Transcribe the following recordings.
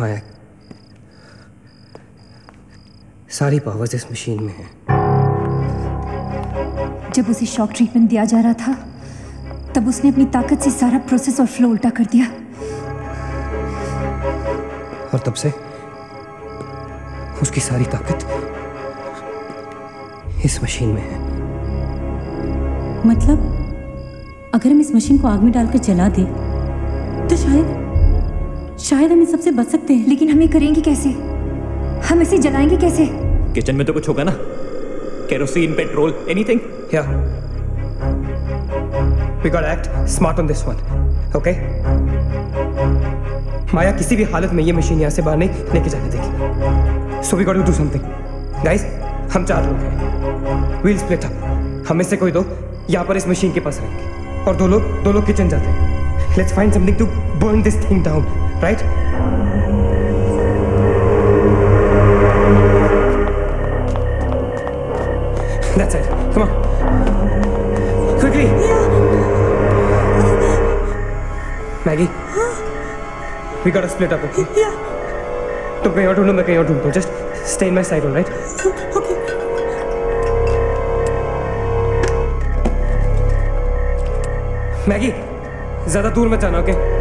माया सारी पावर्स इस मशीन में है। जब उसे शॉक ट्रीटमेंट दिया जा रहा था तब उसने अपनी ताकत से सारा प्रोसेस और फ्लो उल्टा कर दिया। और तब से उसकी सारी ताकत इस मशीन में है। मतलब अगर हम इस मशीन को आग में डालकर जला दें तो शायद शायद हम इस सबसे बच सकते हैं लेकिन हम ये करेंगे कैसे? हम इसे जलाएँगे कैसे? किचन में तो कुछ होगा ना? केरोसिन पेट्रोल एनीथिंग या we got act smart on this one okay Maya किसी भी हालत में ये मशीन यहाँ से बाहर नहीं लेके जाने देगी। So we got to do something guys हम चार लोग हैं। वील स्प्लिट अप हमें से कोई दो यहाँ पर इस मशीन के पास रहेंगे। और दो लोग दो लोग किचन जाते हैं। Let's find something to burn this thing down right That's it. Come on. Quickly. Yeah. Maggie. Huh? We gotta split up, okay? Yeah. तुम कहीं और ढूंढो मैं कहीं और ढूंढता हूँ just stay in my side all right Okay. Maggie ज़्यादा दूर मत जाना ओके What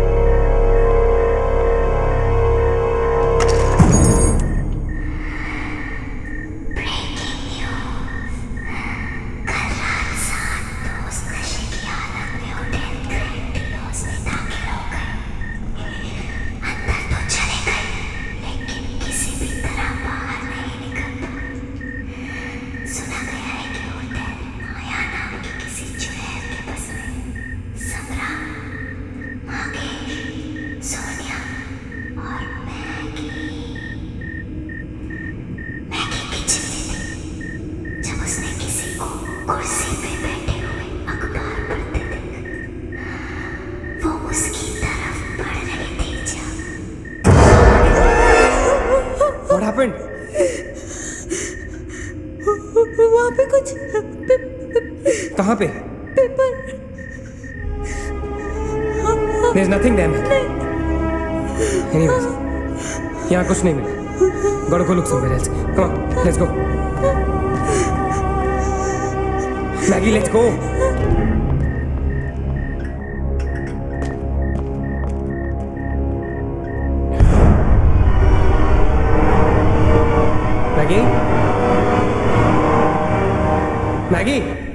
पे? नथिंग देयर एनीवे कुछ नहीं मिला। Gotta look somewhere else let's go Maggie let's go Maggie? Maggie?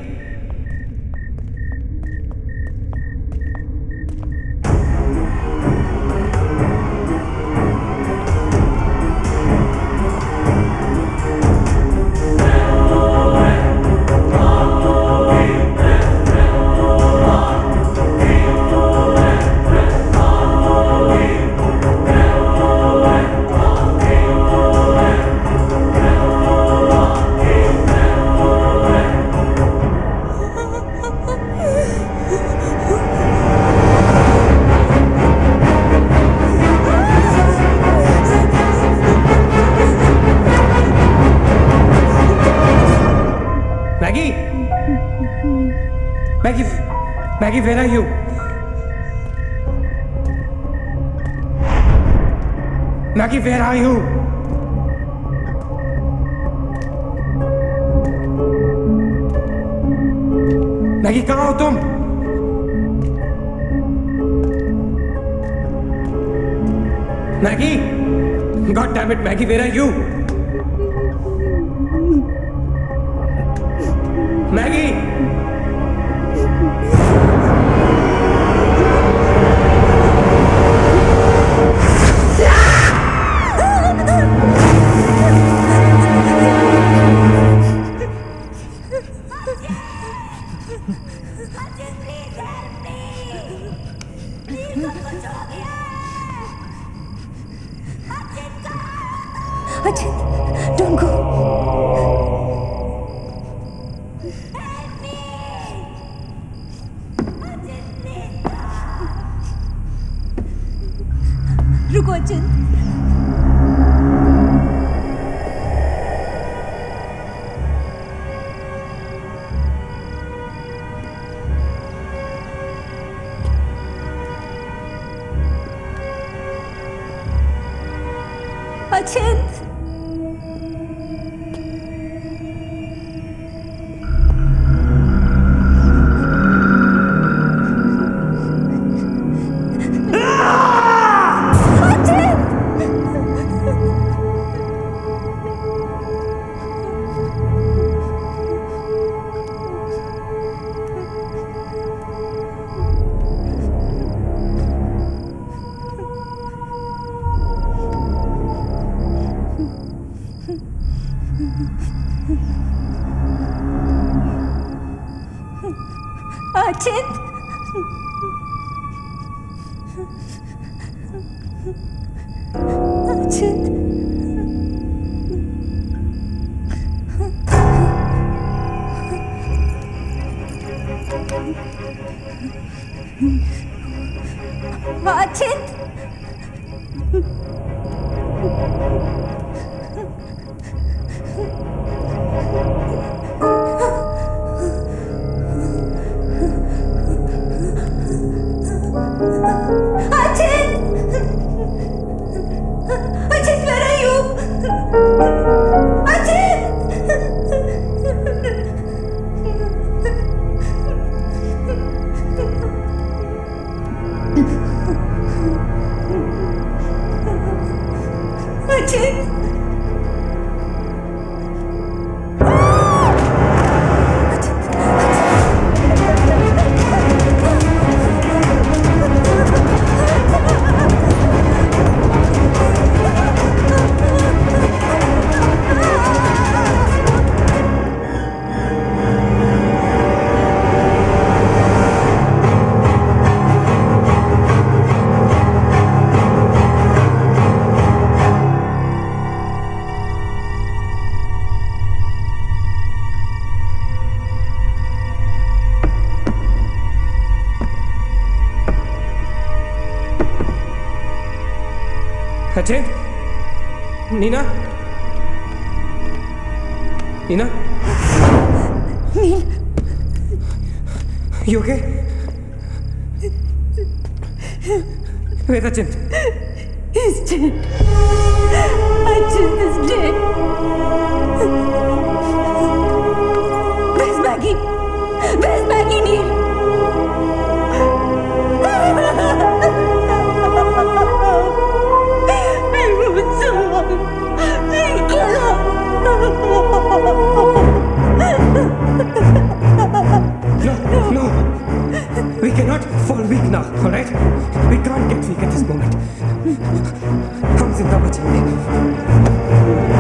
Maggie, where are you? Maggie, where are you? Maggie कहाँ हो तुम Maggie god damn it Maggie where are you Maggie Ajit don't go रुको Ajit अचिंत अचिंत Achint Achint Achint Neena Neena You okay? Where's Achint? He's dead. Achint is dead. Where's Maggie? Where's Maggie, Neil? no, no. We cannot fall weak now, alright? We can't get weak at this moment. Come, in.